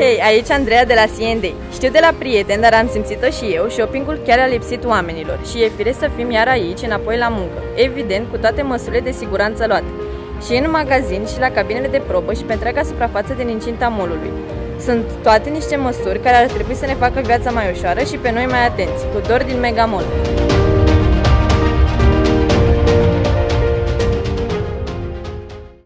Hei, aici Andreea de la C&A. Știu de la prieteni, dar am simțit-o și eu, shoppingul chiar a lipsit oamenilor și e firesc să fim iar aici, înapoi la muncă. Evident, cu toate măsurile de siguranță luate. Și în magazin și la cabinele de probă și pe întreaga suprafață din incinta molului. Sunt toate niște măsuri care ar trebui să ne facă viața mai ușoară și pe noi mai atenți, cu dor din Megamol.